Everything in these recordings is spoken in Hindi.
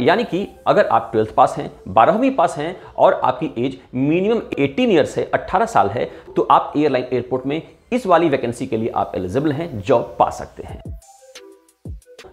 यानी कि अगर आप ट्वेल्थ पास हैं, बारहवीं पास हैं और आपकी एज मिनिमम 18 ईयर से 18 साल है तो आप एयरलाइन एयरपोर्ट में इस वाली वैकेंसी के लिए आप एलिजिबल हैं, जॉब पा सकते हैं।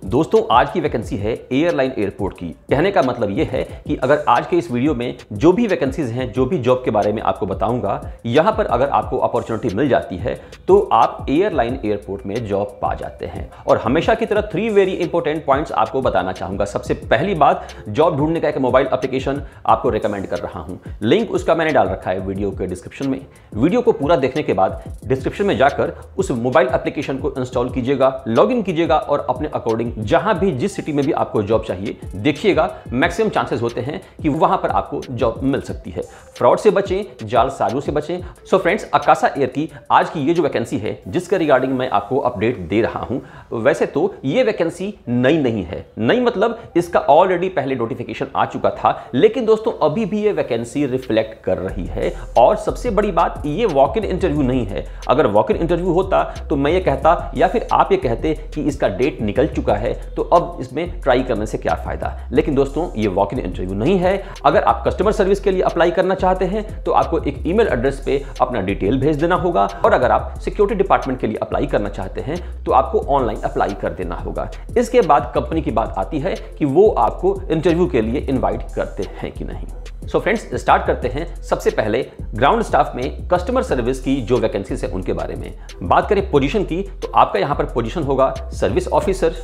दोस्तों, आज की वैकेंसी है एयरलाइन एयरपोर्ट की। कहने का मतलब यह है कि अगर आज के इस वीडियो में जो भी वैकेंसीज हैं, जो भी जॉब के बारे में आपको बताऊँगा, यहाँ पर अगर आपको अपॉर्चुनिटी मिल जाती है तो आप एयरलाइन एयरपोर्ट में जॉब पा जाते हैं। और हमेशा की तरह थ्री वेरी इंपॉर्टेंट पॉइंट्स आपको बताना चाहूँगा। सबसे पहली बात जॉब ढूँढने का एक मोबाइल एप्लीकेशन आपको रिकमेंड कर रहा हूँ। लिंक उसका मैंने डाल रखा है वीडियो के डिस्क्रिप्शन में। वीडियो को पूरा देखने के बाद डिस्क्रिप्शन में जाकर उस मोबाइल एप्लीकेशन को इंस्टॉल कीजिएगा लॉग कीजिएगा और अपने अकॉर्डिंग जहाँ भी, जिस सिटी में भी आपको जॉब चाहिए, देखिएगा मैक्सिमम चांसेस होते हैं कि वहाँ पर आपको जॉब मिल सकती है। फ्रॉड से बचें जालसाजों से बचें। सो फ्रेंड्स अकासा एयर की आज की ये जो वैकेंसी है, जिसके रिगार्डिंग मैं आपको अपडेट दे रहा हूँ, वैसे तो ये वैकेंसी नई नहीं है। नई मतलब इसका ऑलरेडी पहले नोटिफिकेशन आ चुका था, लेकिन दोस्तों, अभी भी ये वैकेंसी रिफ्लेक्ट कर रही है। और सबसे बड़ी बात, ये वॉक इन इंटरव्यू नहीं है। अगर वॉक इन इंटरव्यू होता तो मैं ये कहता, या फिर आप ये कहते कि इसका डेट निकल चुका है। तो अब इसमें ट्राई करने से क्या फ़ायदा? लेकिन दोस्तों, ये वॉक इन इंटरव्यू नहीं है। अगर आप कस्टमर सर्विस के लिए अप्लाई करना चाहते हैं तो आपको एक ईमेल एड्रेस पे अपना डिटेल भेज देना होगा। और अगर आप सिक्योरिटी डिपार्टमेंट के लिए अप्लाई करना चाहते हैं तो आपको ऑनलाइन अप्लाई कर देना होगा। इसके बाद कंपनी की बात आती है कि वो आपको इंटरव्यू के लिए इन्वाइट करते हैं कि नहीं। सो फ्रेंड्स स्टार्ट करते हैं सबसे पहले ग्राउंड स्टाफ में कस्टमर सर्विस की जो वैकेंसीज है उनके बारे में। बात करें पोजीशन की तो आपका यहाँ पर पोजीशन होगा service officer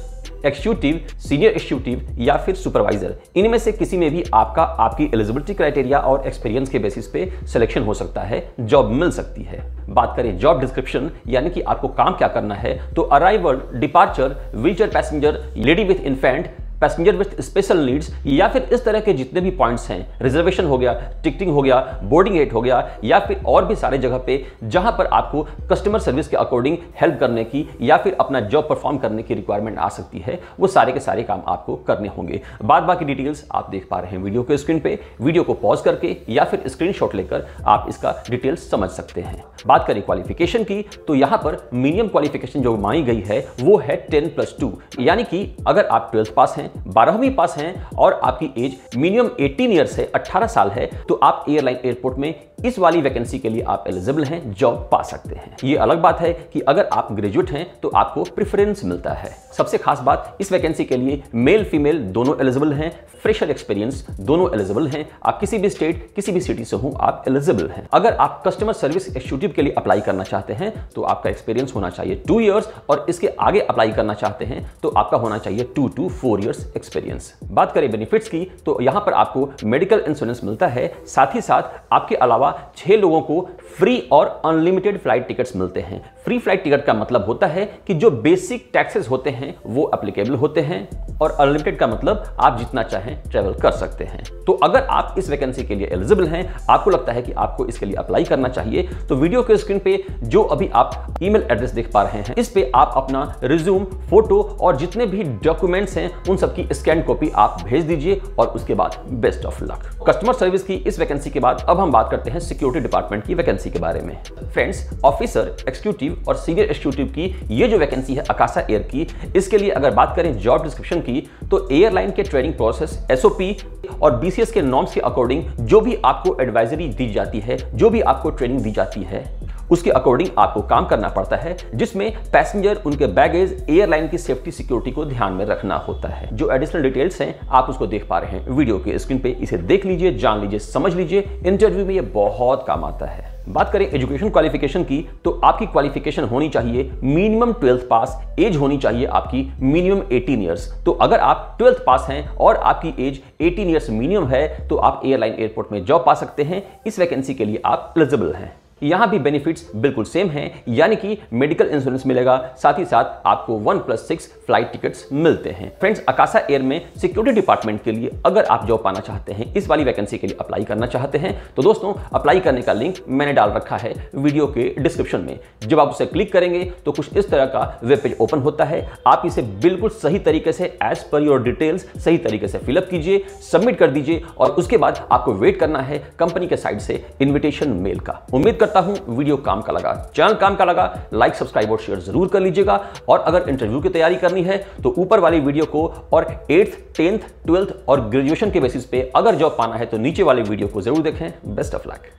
executive senior executive या फिर सुपरवाइजर इनमें से किसी में भी आपका, आपकी एलिजिबिलिटी क्राइटेरिया और एक्सपीरियंस के बेसिस पे सिलेक्शन हो सकता है जॉब मिल सकती है। बात करें जॉब डिस्क्रिप्शन यानी कि आपको काम क्या करना है तो arrival departure wheelchair passenger lady with infant passenger with special needs या फिर इस तरह के जितने भी पॉइंट्स हैं रिजर्वेशन हो गया टिकटिंग हो गया बोर्डिंग एट हो गया, या फिर और भी सारे जगह पे जहाँ पर आपको कस्टमर सर्विस के अकॉर्डिंग हेल्प करने की या फिर अपना जॉब परफॉर्म करने की रिक्वायरमेंट आ सकती है, वो सारे के सारे काम आपको करने होंगे। बाद बाकी डिटेल्स आप देख पा रहे हैं वीडियो के स्क्रीन पे। वीडियो को पॉज करके या फिर स्क्रीन लेकर आप इसका डिटेल्स समझ सकते हैं। बात करें क्वालिफिकेशन की तो यहाँ पर मिनिमम क्वालिफिकेशन जो मांगी गई है, वो है टेन प्लस टू यानी कि अगर आप ट्वेल्थ पास हैं बारहवीं पास हैं और आपकी एज मिनिमम 18 ईयर से 18 साल है तो आप एयरलाइन एयरपोर्ट में इस वाली वैकेंसी के लिए आप एलिजिबल हैं, जॉब पा सकते हैं। ये अलग बात है कि अगर आप ग्रेजुएट हैं तो आपको प्रेफरेंस मिलता है। सबसे खास बात, इस वैकेंसी के लिए मेल, फीमेल दोनों एलिजिबल हैं, फ्रेशर एक्सपीरियंस दोनों एलिजिबल हैं। आप किसी भी स्टेट, किसी भी सिटी से हो, आप एलिजिबल हैं। अगर आप कस्टमर सर्विस एक्सिक्यूटिव के लिए अप्लाई करना चाहते हैं तो आपका एक्सपीरियंस होना चाहिए टू ईयर्स और इसके आगे अप्लाई करना चाहते हैं तो आपका होना चाहिए two two four years. Experience बात करें बेनिफिट्स की तो यहाँ पर आपको मेडिकल इंश्योरेंस मिलता है। साथ ही साथ आपके अलावा छह लोगों को फ्री और अनलिमिटेड फ़्लाइट टिकट्स मिलते हैं। फ्री फ़्लाइट टिकट का मतलब होता है कि जो बेसिक टैक्सेस होते हैं, वो अप्लीकेबल होते हैं और अनलिमिटेड का मतलब आप जितना चाहें ट्रेवल कर सकते हैं। तो अगर आप इस वैकेंसी के लिए एलिजिबल हैं, आपको लगता है कि आपको इसके लिए अप्लाई करना चाहिए तो वीडियो के स्क्रीन पे जो अभी आप ईमेल एड्रेस देख पा रहे हैं, इस पे आप अपना रिज्यूम फ़ोटो और जितने भी डॉक्यूमेंट्स हैं, उन सबकी स्कैन कॉपी आप भेज दीजिए और उसके बाद best of luck customer service की इस वैकेंसी के बाद अब हम बात करते हैं सिक्योरिटी डिपार्टमेंट की वैकेंसी के बारे में. फ्रेंड्स ऑफिसर एक्सिक्यूटिव और सीनियर एक्सिक्यूटिव की ये जो वैकेंसी है अकाशा एयर की, इसके लिए अगर बात करें जॉब डिस्क्रिप्शन की तो एयरलाइन के ट्रेनिंग प्रोसेस एसओपी और बीसीएस के नॉर्म्स के अकॉर्डिंग जो भी आपको एडवाइजरी दी जाती है, जो भी आपको ट्रेनिंग दी जाती है उसके अकॉर्डिंग आपको काम करना पड़ता है, जिसमें पैसेंजर उनके बैगेज एयरलाइन की सेफ्टी सिक्योरिटी को ध्यान में रखना होता है। जो एडिशनल डिटेल्स हैं, आप उसको देख पा रहे हैं। वीडियो के स्क्रीन पे इसे देख लीजिए, जान लीजिए, समझ लीजिए। इंटरव्यू में ये बहुत काम आता है। बात करें एजुकेशन क्वालिफिकेशन की तो आपकी क्वालिफिकेशन होनी चाहिए मिनिमम ट्वेल्थ पास एज होनी चाहिए आपकी मिनिमम 18 इयर्स तो अगर आप ट्वेल्थ पास हैं और आपकी एज 18 इयर्स मिनिमम है तो आप एयरलाइन एयरपोर्ट में जॉब पा सकते हैं। इस वैकेंसी के लिए आप एलिजिबल हैं। यहाँ भी बेनिफिट्स बिल्कुल सेम हैं, यानी कि मेडिकल इंश्योरेंस मिलेगा, साथ ही साथ आपको one plus six flight tickets मिलते हैं। फ्रेंड्स अकाशा एयर में सिक्योरिटी डिपार्टमेंट के लिए अगर आप जॉब पाना चाहते हैं, इस वाली वैकेंसी के लिए अप्लाई करना चाहते हैं तो दोस्तों अप्लाई करने का लिंक मैंने डाल रखा है वीडियो के डिस्क्रिप्शन में। जब आप उसे क्लिक करेंगे तो कुछ इस तरह का वेब पेज ओपन होता है। आप इसे बिल्कुल सही तरीके से एज पर योर डिटेल्स सही तरीके से फिलअप कीजिए सबमिट कर दीजिए, और उसके बाद आपको वेट करना है कंपनी के साइड से इन्विटेशन मेल का। उम्मीद करता करता हूँ, वीडियो काम का लगा, चैनल काम का लगा लाइक सब्सक्राइब और शेयर ज़रूर कर लीजिएगा। और अगर इंटरव्यू की तैयारी करनी है तो ऊपर वाली वीडियो को और एट्थ टेंथ ट्वेल्थ और ग्रेजुएशन के बेसिस पे अगर जॉब पाना है तो नीचे वाली वीडियो को ज़रूर देखें। Best of luck